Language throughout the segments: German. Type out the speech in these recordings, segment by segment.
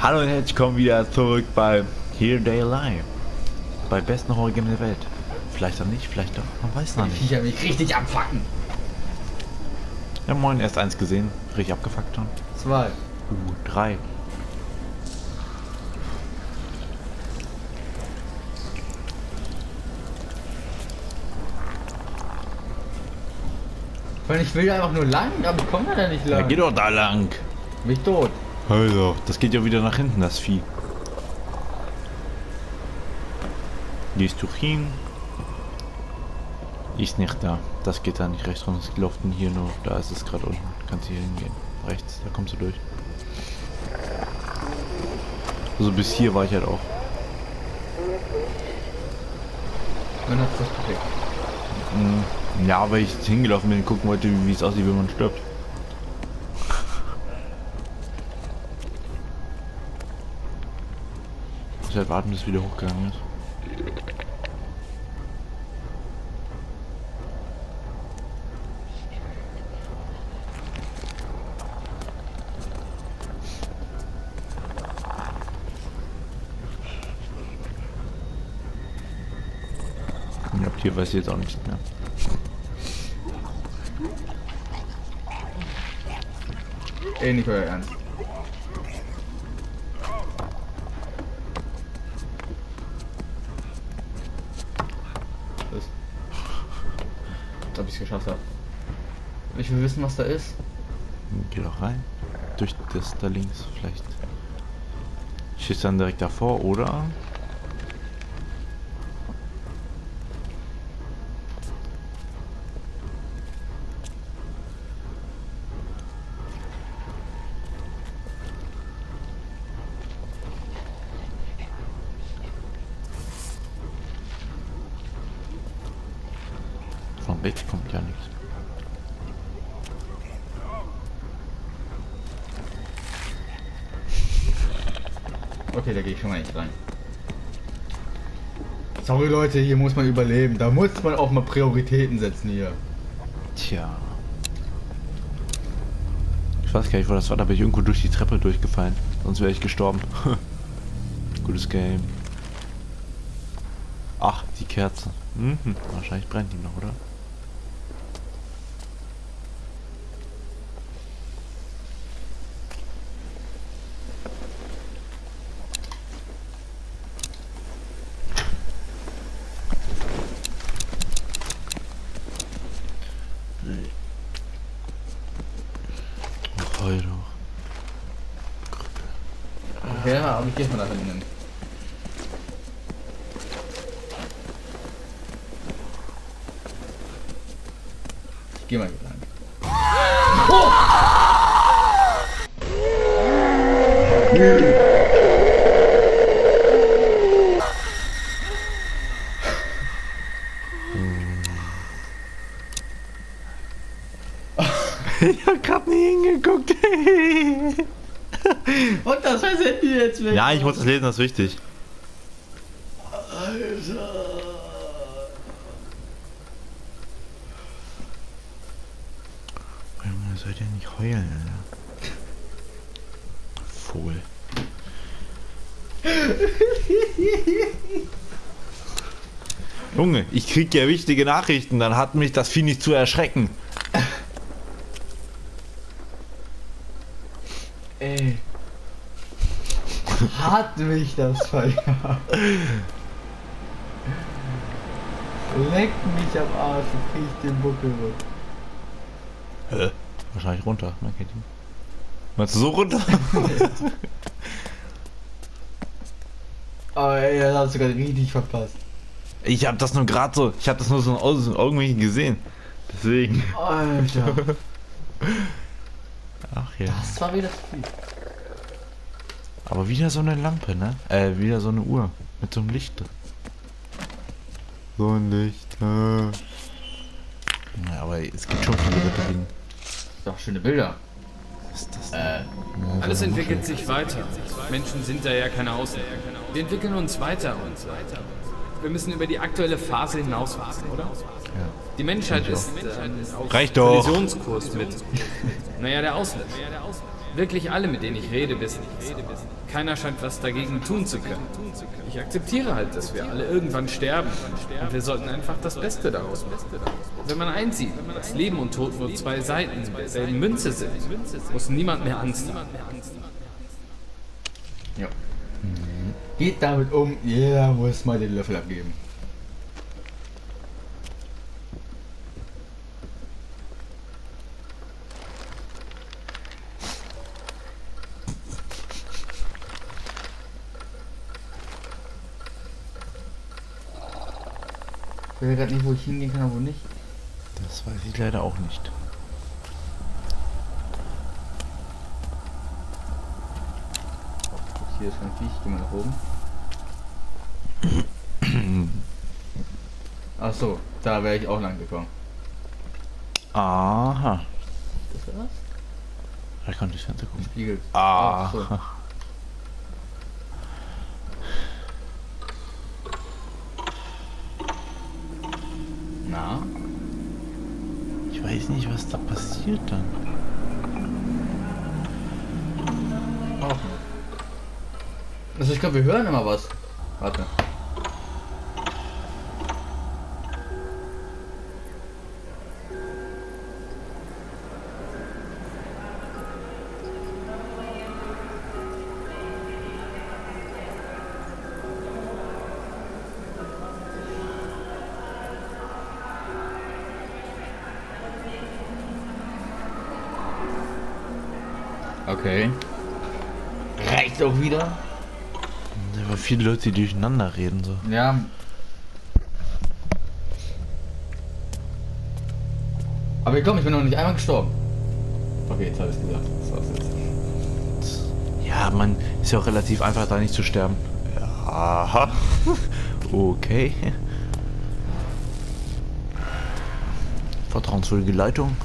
Hallo und herzlich willkommen wieder zurück bei Here They Lie. Bei besten Horror-Game der Welt. Vielleicht auch nicht, vielleicht doch, man weiß noch nicht. Viecher mich richtig abfacken. Ja moin, erst eins gesehen, richtig abgefuckt schon. Zwei. Uh, drei. Ich will einfach nur lang, aber ich komme da nicht Ja, lang. geh doch da lang. Bin ich tot. Also, das geht ja wieder nach hinten, das Vieh. Gehst du hin? Ist nicht da. Das geht da nicht rechts rum. Es läuft hier nur. Da ist es gerade unten. Kannst hier hingehen. Rechts, da kommst du durch. Also bis hier war ich halt auch. Man hat das perfekt. Mm, Ja, weil ich hingelaufen bin und gucken wollte, wie es aussieht, wenn man stirbt. Ich halt warten, bis wieder hochgegangen ist. Ja, hier weiß ich jetzt auch nicht mehr. Eh nicht euer Ernst. Geschafft habe. Ich will wissen, was da ist. Geh doch rein. Durch das da links vielleicht. Schießt dann direkt davor, oder? Rechts kommt ja nichts. Okay, da gehe ich schon mal nicht rein. Sorry Leute, hier muss man überleben. Da muss man auch mal Prioritäten setzen hier. Tja. Ich weiß gar nicht, wo das war. Da bin ich irgendwo durch die Treppe durchgefallen. Sonst wäre ich gestorben. Gutes Game. Ach, die Kerze. Mhm. Wahrscheinlich brennt die noch, oder? Ach, heul doch. Ja, aber ich gehe mal nach Ich hab grad nie hingeguckt. Und das scheiß Handy jetzt weg. ja, ich muss das lesen, das ist wichtig. Alter. Junge, soll der nicht heulen, Alter. Vogel. Junge, ich krieg ja wichtige Nachrichten, dann hat mich das Vieh nicht zu erschrecken. Ey. Hat mich das Feuer. Leck mich am Arsch und krieg ich den Buckel runter. Hä? Wahrscheinlich runter, ne, Katie? Meinst du so runter? Oh ey, das hast du gerade richtig verpasst. Ich hab das nur gerade so, ich hab das nur so aus den Augenwinkeln gesehen. Deswegen. Alter. Ach ja. Das war wieder zu viel. Aber wieder so eine Lampe, ne? Äh, wieder so eine Uhr. Mit so einem Licht. drin. So ein Licht. Äh. Ja, aber es gibt schon viele Batterien. Doch, schöne Bilder. Was ist das? Äh, Ja, Alles entwickelt sich weiter. Menschen sind da ja keine Ausnahme. Wir entwickeln uns weiter und wir müssen über die aktuelle Phase hinauswachsen, oder? Ja. Die Menschheit ist ähm, auf Reicht doch. Kollisionskurs mit, naja, der Auslöser. Wirklich alle, mit denen ich rede, wissen, Keiner scheint was dagegen tun zu können. Ich akzeptiere halt, dass wir alle irgendwann sterben. Und wir sollten einfach das Beste daraus machen. Wenn man einsieht, dass Leben und Tod nur zwei Seiten derselben Münze sind, muss niemand mehr Angst haben. Ja. Geht damit um, jeder muss mal den Löffel abgeben. Ich weiß gerade nicht, wo ich hingehen kann und wo nicht. Das weiß ich leider auch nicht. Hier ist ein Viech, geh mal nach oben. Ach so, da wäre ich auch lang gekommen. Aha. Das war was? Da konnte ich Fenster gucken. Spiegel. Ah. So. Na? Ich weiß nicht, was da passiert dann. Ich glaube, wir hören immer was. Warte. Okay. Reicht auch wieder. Waren viele Leute, die durcheinander reden so. Ja. Aber komm, ich bin noch nicht einmal gestorben. Okay, jetzt habe ich gesagt. Das war's jetzt. Ja, man ist ja auch relativ einfach da nicht zu sterben. Ja. okay. Vertrauenswürdige Leitung.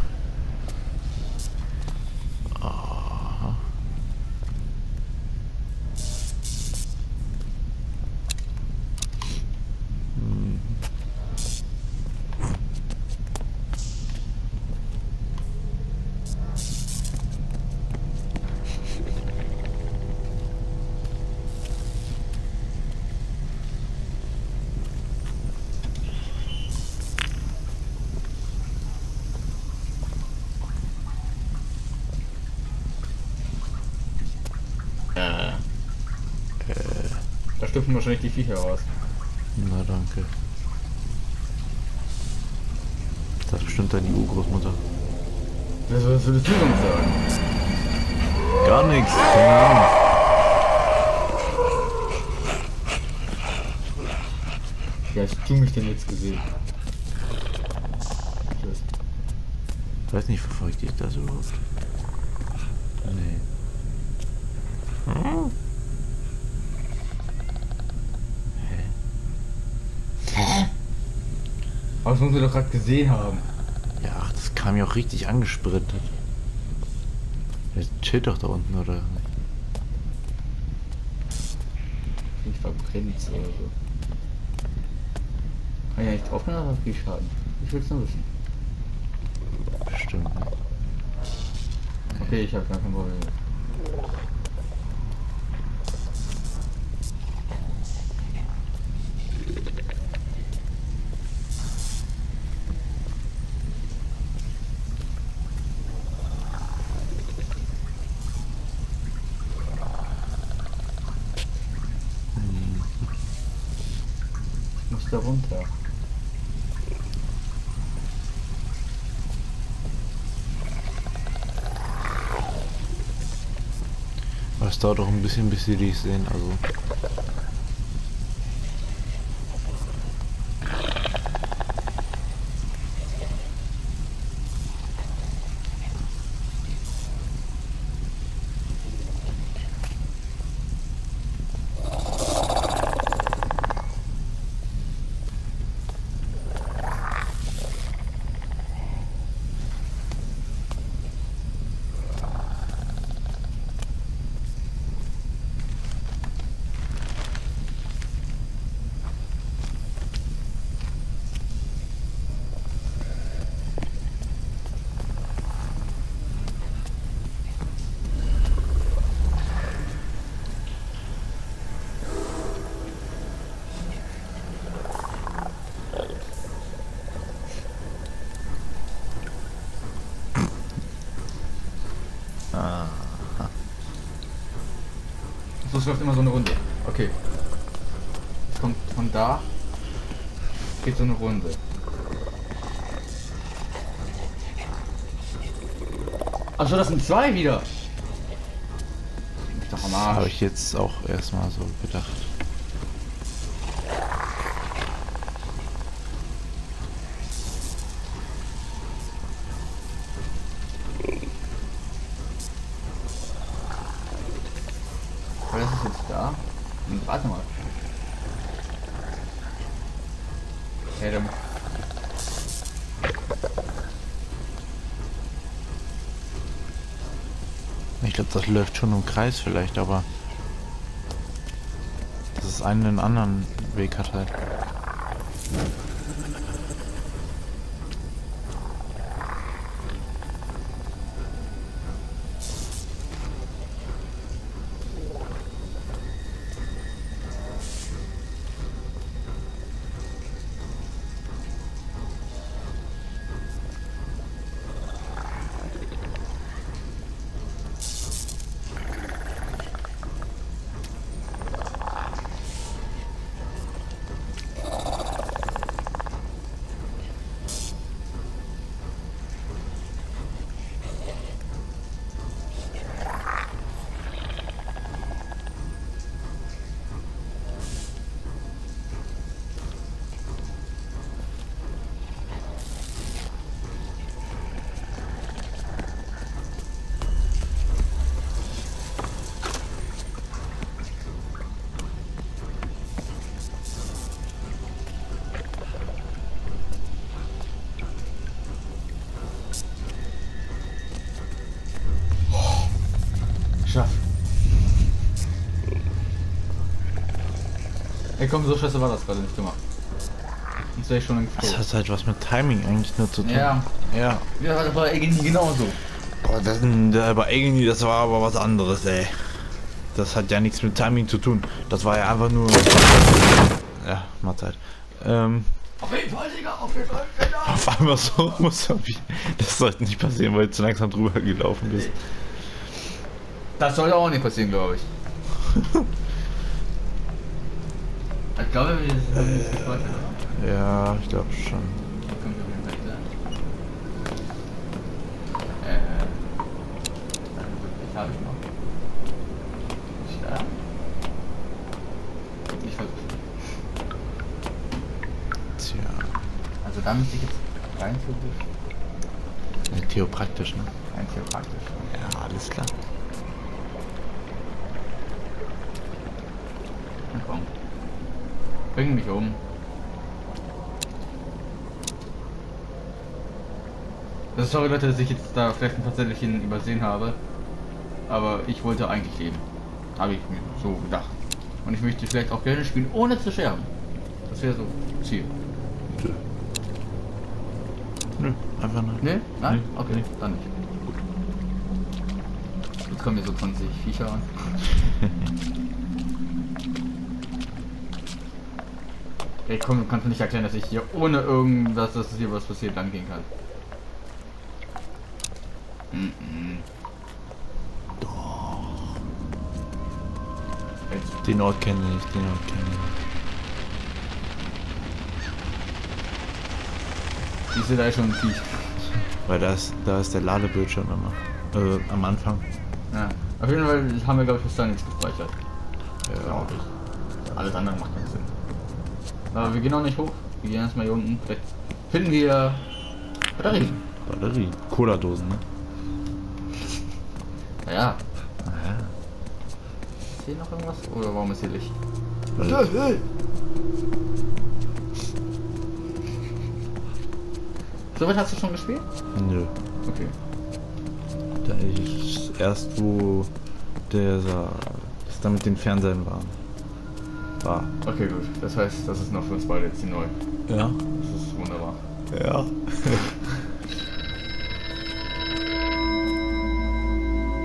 Schlüpfen wahrscheinlich die Viecher raus. Na danke. Das ist bestimmt deine Urgroßmutter. Was würdest du sonst sagen? Gar nichts. Keine Ahnung. Wie hast du mich denn jetzt gesehen? Ich weiß nicht, verfolgt dich das überhaupt? Nee. Das muss wir doch gerade gesehen haben. Ja, ach, das kam ja auch richtig angesprintet. Der chillt doch da unten, oder? Ich vergrenzt oder so. Kann ja nicht gehen, aber viel Schaden. Ich will's nur wissen. Bestimmt. ne? Okay, ich habe gar kein Problem. Ich muss da runter. Aber es dauert auch ein bisschen, bis sie dich sehen, also. So, es läuft immer so eine Runde. Okay. Kommt von da. Geht so eine Runde. Achso, das sind zwei wieder. Arsch. ich jetzt auch erstmal so gedacht. Aber das ist jetzt da. Und warte mal. Dann. Ich glaube, das läuft schon im Kreis vielleicht, aber dass es einen einen anderen Weg hat halt. Ey komm, so scheiße war das gerade nicht gemacht. Sonst wäre ich schon Das hat halt was mit Timing eigentlich nur zu tun. Ja, Ja. ja, das war irgendwie genauso. Aber das, aber irgendwie, das war aber was anderes, ey. Das hat ja nichts mit Timing zu tun. Das war ja einfach nur. Ja, Mahlzeit. Ähm, Auf jeden Fall, Digga, auf jeden Fall, genau. auf einmal so muss Das sollte nicht passieren, weil du zu langsam drüber gelaufen bist. Das sollte auch nicht passieren, glaube ich. ich glaube, wir sind jetzt weiter. Ja, ich glaube schon. Klar. Äh. Ich habe ich noch. Ich da. Ich versuche. Tja. Also da müsste ich jetzt rein theoretisch. Ja, Theopraktisch, ne? Rein theoretisch. Ja, alles klar. Na komm. Bring mich um. Das ist sorry Leute, dass ich jetzt da vielleicht ein Verzögerchen übersehen habe. Aber ich wollte eigentlich leben. Habe ich mir so gedacht. Und ich möchte vielleicht auch gerne spielen, ohne zu sterben. Das wäre so Ziel. Nö. Einfach nur. Ne? Nein? Nee. Okay, Nee. dann nicht. Jetzt kommen hier so 20 Viecher an. Ey, komm, du kannst mir nicht erklären, dass ich hier ohne irgendwas, dass hier was passiert, lang gehen kann. Jetzt. Den Ort kenne ich, den Ort kenne ich. Siehst du da schon ein Viech? Weil da ist, da ist der Ladebildschirm immer. Äh, am Anfang. Ja. Auf jeden Fall haben wir, glaube ich, bis dahin nichts gespeichert. Ja. Glaube ich. Alles andere macht keinen Sinn. Aber wir gehen auch nicht hoch. Wir gehen erstmal hier unten. Vielleicht finden wir Batterien. Batterie. Cola-Dosen, ne? Naja. Naja. Ist hier noch irgendwas? Oder warum ist hier Licht? Weil- So weit hast du schon gespielt? Nö. Okay. Da ist erst, wo der das da mit den Fernsehern war. War. Okay, gut. Das heißt, das ist noch für uns beide jetzt die neu. Ja. Das ist wunderbar. Ja.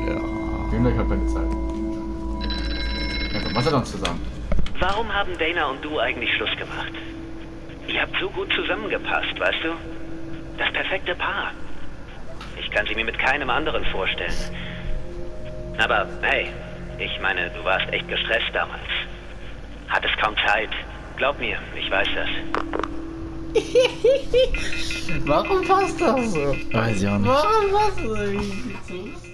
ja. Wir haben gleich halt keine Zeit. Ja, komm, was hat er uns zu sagen? Warum haben Dana und du eigentlich Schluss gemacht? Ihr habt so gut zusammengepasst, weißt du? Das perfekte Paar. Ich kann sie mir mit keinem anderen vorstellen. Aber hey, Ich meine, du warst echt gestresst damals. Hattest kaum Zeit. Glaub mir, ich weiß das. Warum passt das so? Weiß ich auch nicht. Warum passt das so?